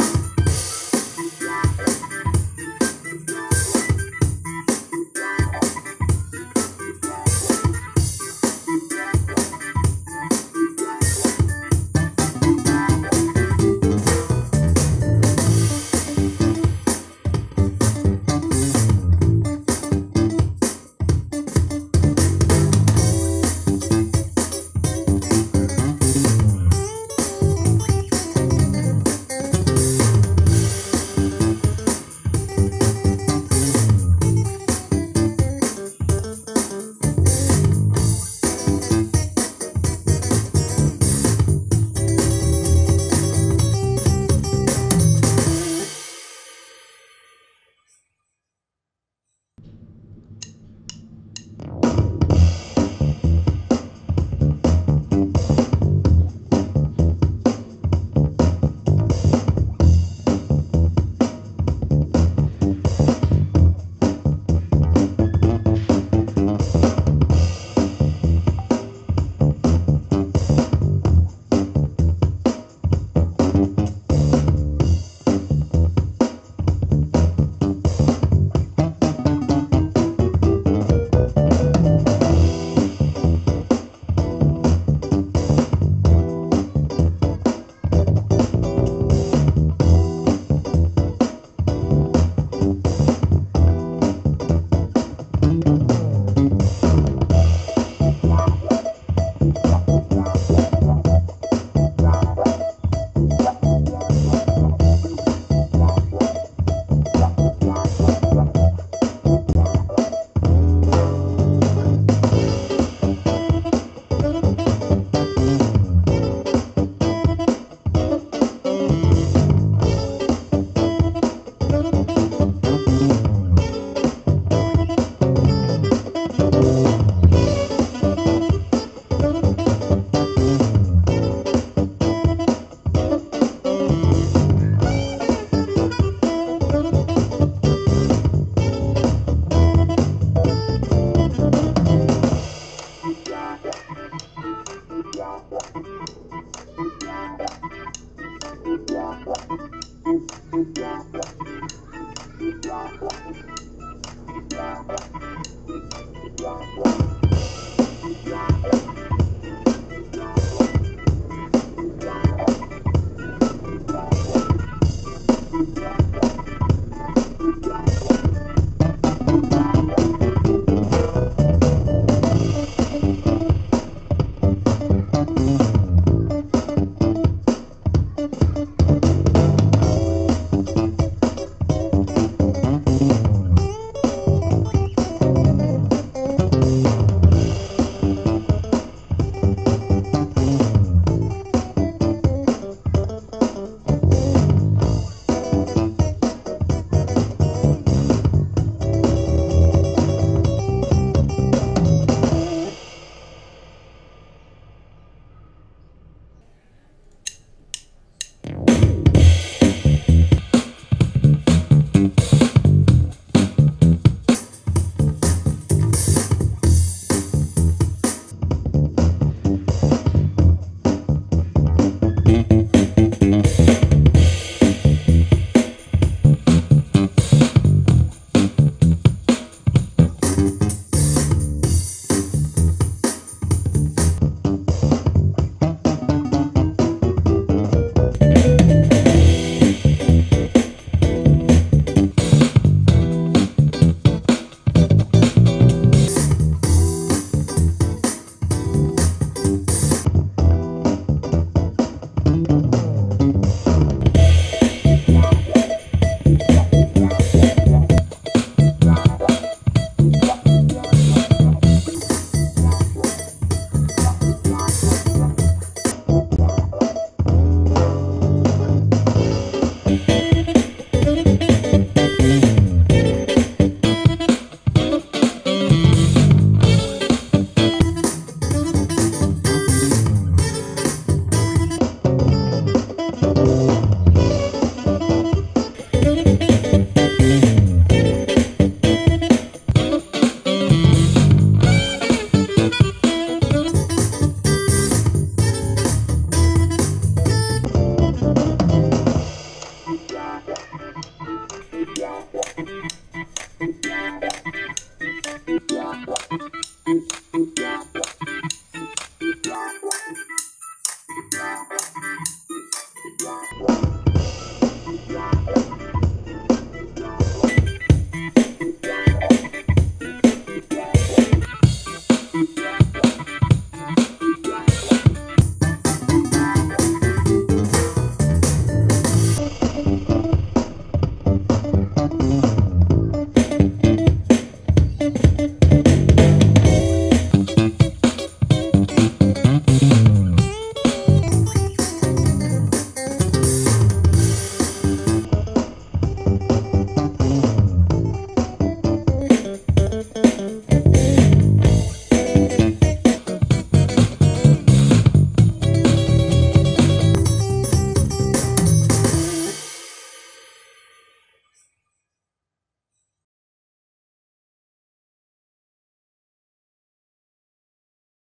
Yeah.